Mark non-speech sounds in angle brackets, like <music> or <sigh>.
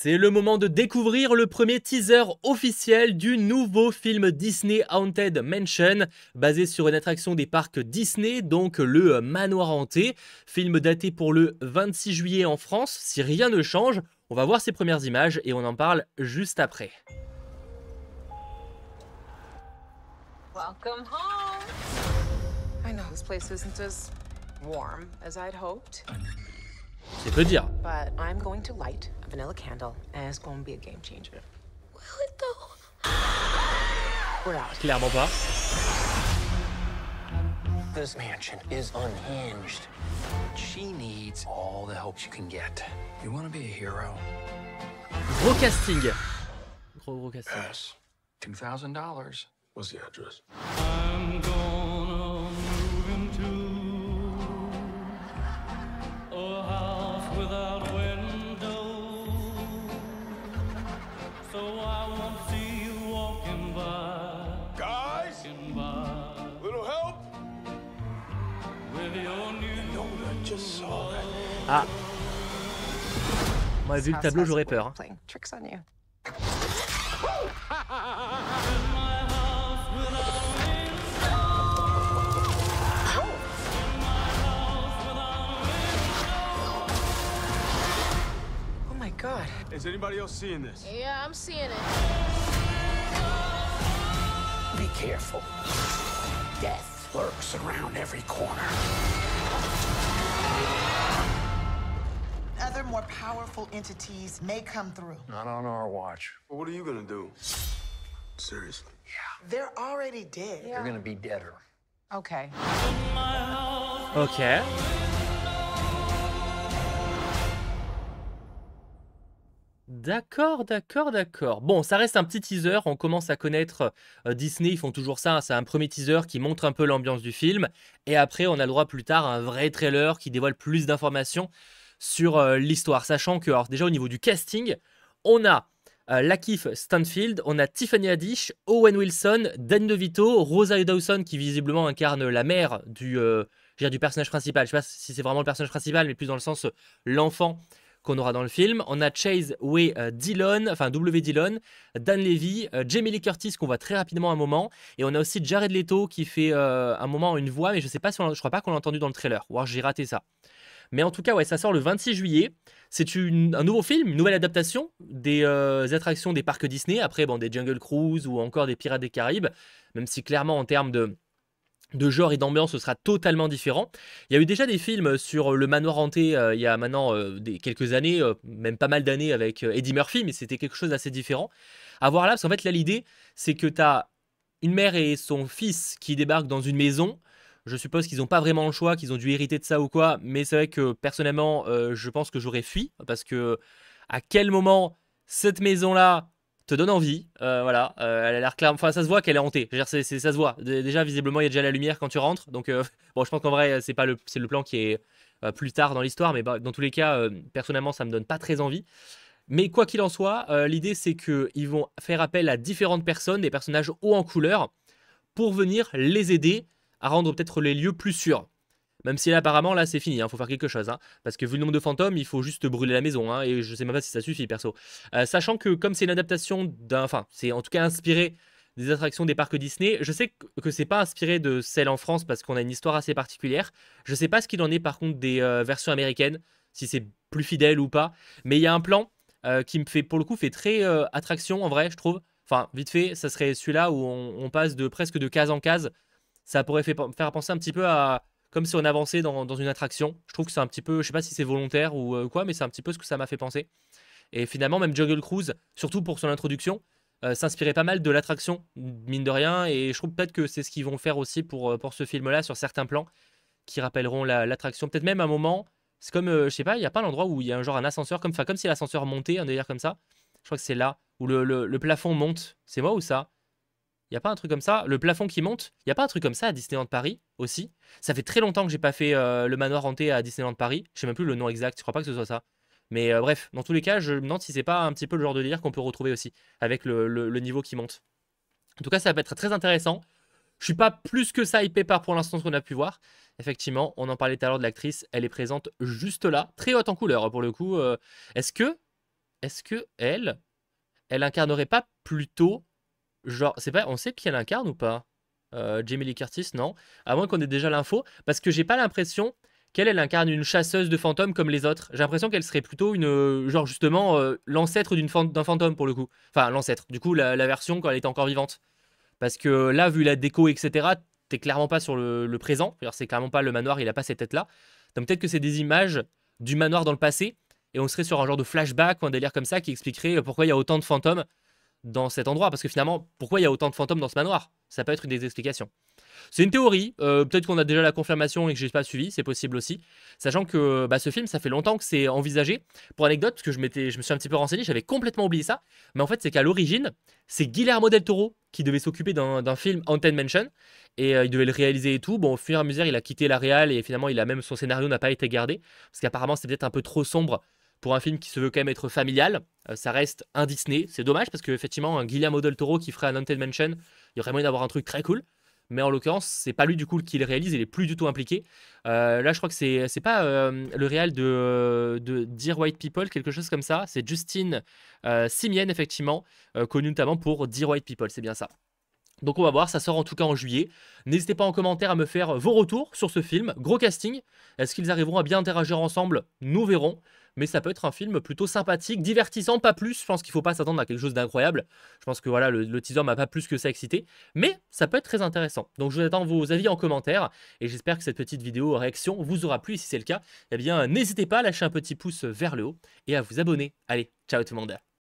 C'est le moment de découvrir le premier teaser officiel du nouveau film Disney Haunted Mansion, basé sur une attraction des parcs Disney, donc le Manoir Hanté. Film daté pour le 26 juillet en France, si rien ne change. On va voir ces premières images et on en parle juste après. Welcome home. I know this place isn't as warm as I'd hoped. C'est peu dire. But I'm going to light vanilla candle, and it's going to be a game changer. Will it though? We're out. Clairement pas. This mansion is unhinged. She needs all the help she can get. You want to be a hero? Gros casting. Gros gros casting. Yes. Two thousand dollars. What's the address? so ah Moi, vu le tableau, j'aurais peur. god. Is anybody else seeing this? Yeah, I'm seeing it. Be careful. Death lurks around every corner. Other more powerful entities may come through. Not on our watch. Well, what are you gonna do? Seriously. Yeah. They're already dead. They're gonna be deader. Okay. Ok. D'accord, d'accord, d'accord. Bon, ça reste un petit teaser. On commence à connaître euh, Disney. Ils font toujours ça. hein. C'est un premier teaser qui montre un peu l'ambiance du film. Et après, on a le droit plus tard à un vrai trailer qui dévoile plus d'informations sur euh, l'histoire. Sachant que, déjà au niveau du casting, on a euh, Lakeith Stanfield, on a Tiffany Haddish, Owen Wilson, Dan DeVito, Rosario Dawson qui visiblement incarne la mère du, euh, du personnage principal. Je sais pas si c'est vraiment le personnage principal, mais plus dans le sens l'enfant qu'on aura dans le film. On a Chase Way euh, Dillon, enfin W. Dillon, Dan Levy, euh, Jamie Lee Curtis qu'on voit très rapidement un moment, et on a aussi Jared Leto qui fait euh, un moment une voix, mais je sais pas si on, crois pas qu'on l'a entendu dans le trailer, ou alors j'ai raté ça. Mais en tout cas, ouais, ça sort le 26 juillet. C'est un nouveau film, une nouvelle adaptation des euh, attractions des parcs Disney. Après, bon, des Jungle Cruise ou encore des Pirates des Caraïbes, même si clairement en termes de de genre et d'ambiance, ce sera totalement différent. Il y a eu déjà des films sur le manoir hanté euh, il y a maintenant euh, des, quelques années, euh, même pas mal d'années avec euh, Eddie Murphy, mais c'était quelque chose d'assez différent. À voir là, parce qu'en fait, là, l'idée, c'est que tu as une mère et son fils qui débarquent dans une maison. Je suppose qu'ils n'ont pas vraiment le choix, qu'ils ont dû hériter de ça ou quoi, mais c'est vrai que personnellement, euh, je pense que j'aurais fui, parce que à quel moment cette maison-là te donne envie. euh, voilà, euh, elle a l'air claire. Enfin, ça se voit qu'elle est hantée. Ça se voit. Dé- Déjà, visiblement, il y a déjà la lumière quand tu rentres. Donc, euh, <laughs> bon, je pense qu'en vrai, c'est pas le, plan qui est plus tard dans l'histoire, mais bah, dans tous les cas, personnellement, ça me donne pas très envie. Mais quoi qu'il en soit, l'idée c'est qu'ils vont faire appel à différentes personnes, des personnages hauts en couleur, pour venir les aider à rendre peut-être les lieux plus sûrs. Même si là, apparemment, là, c'est fini, il faut faire quelque chose. hein. parce que vu le nombre de fantômes, il faut juste brûler la maison. hein, et je sais même pas si ça suffit, perso. Euh, sachant que, comme c'est une adaptation d'un. Enfin, c'est en tout cas inspiré des attractions des parcs Disney, je sais que, c'est pas inspiré de celles en France parce qu'on a une histoire assez particulière. Je sais pas ce qu'il en est, par contre, des euh, versions américaines, si c'est plus fidèle ou pas. Mais il y a un plan euh, qui me fait, pour le coup, fait très attraction, en vrai, je trouve. Enfin, vite fait, ça serait celui-là où on, on passe de presque de case en case. Ça pourrait fait- faire penser un petit peu à comme si on avançait dans, une attraction. Je trouve que c'est un petit peu, je sais pas si c'est volontaire ou euh, quoi, mais c'est un petit peu ce que ça m'a fait penser. Et finalement, même Jungle Cruise, surtout pour son introduction, euh, s'inspirait pas mal de l'attraction, mine de rien. Et je trouve peut-être que c'est ce qu'ils vont faire aussi pour, euh, ce film-là, sur certains plans, qui rappelleront la- l'attraction. peut-être même un moment, c'est comme, euh, je sais pas, il y a pas un endroit où il y a un genre un ascenseur, comme, comme si l'ascenseur montait, un délire comme ça. Je crois que c'est là, où le- le plafond monte. C'est moi ou ça? Il y a pas un truc comme ça? Le plafond qui monte Il y a pas un truc comme ça à Disneyland Paris aussi? Ça fait très longtemps que j'ai pas fait euh, le manoir hanté à Disneyland Paris. Je sais même plus le nom exact, je crois pas que ce soit ça. Mais euh, bref, dans tous les cas, je me demande si c'est pas un petit peu le genre de délire qu'on peut retrouver aussi, avec le, niveau qui monte. En tout cas, ça va être très intéressant. Je suis pas plus que ça hypé par pour l'instant ce qu'on a pu voir. Effectivement, on en parlait tout à l'heure de l'actrice, elle est présente juste là, très haute en couleur pour le coup. euh, Est-ce que est-ce que elle, elle incarnerait pas plutôt, genre, c'est pas, on sait qui elle incarne ou pas euh, Jamie Lee Curtis, non. À moins qu'on ait déjà l'info, parce que j'ai pas l'impression qu'elle, elle incarne une chasseuse de fantômes comme les autres. J'ai l'impression qu'elle serait plutôt une, euh, genre justement, euh, l'ancêtre d'une d'un fantôme pour le coup. Enfin, l'ancêtre. Du coup, la, la version quand elle était encore vivante. Parce que là, vu la déco, etc., t'es clairement pas sur le, le présent. C'est-à-dire, C'est clairement pas le manoir, il a pas cette tête-là. Donc peut-être que c'est des images du manoir dans le passé, et on serait sur un genre de flashback ou un délire comme ça qui expliquerait pourquoi il y a autant de fantômes dans cet endroit. Parce que finalement, pourquoi il y a autant de fantômes dans ce manoir? Ça peut être une des explications. C'est une théorie, euh, peut-être qu'on a déjà la confirmation et que j'ai pas suivi, c'est possible aussi. Sachant que bah, ce film, ça fait longtemps que c'est envisagé. Pour anecdote, parce que je, je me suis un petit peu renseigné, j'avais complètement oublié ça. Mais en fait, c'est qu'à l'origine, c'est Guillermo del Toro qui devait s'occuper d'un d'un film Haunted Mansion. Et euh, il devait le réaliser et tout. Bon, au fur et à mesure, il a quitté la réal et finalement, il a même son scénario n'a pas été gardé. Parce qu'apparemment, c'est peut-être un peu trop sombre pour un film qui se veut quand même être familial. Euh, ça reste un Disney. C'est dommage parce qu'effectivement, un Guillermo del Toro qui ferait un Haunted Mansion, il y aurait moyen d'avoir un truc très cool. Mais en l'occurrence, c'est pas lui du coup qui le réalise, il est plus du tout impliqué. Euh, là, je crois que c'est c'est pas euh, le réal de, de Dear White People, quelque chose comme ça. C'est Justine Simienne, effectivement, connue notamment pour Dear White People, c'est bien ça. Donc on va voir, ça sort en tout cas en juillet. N'hésitez pas en commentaire à me faire vos retours sur ce film. Gros casting. Est-ce qu'ils arriveront à bien interagir ensemble? Nous verrons. Mais ça peut être un film plutôt sympathique, divertissant, pas plus. Je pense qu'il ne faut pas s'attendre à quelque chose d'incroyable. Je pense que voilà, le, le teaser m'a pas plus que ça excité. Mais ça peut être très intéressant. Donc je vous attends vos avis en commentaire. Et j'espère que cette petite vidéo réaction vous aura plu. Et si c'est le cas, eh bien n'hésitez pas à lâcher un petit pouce vers le haut et à vous abonner. Allez, ciao tout le monde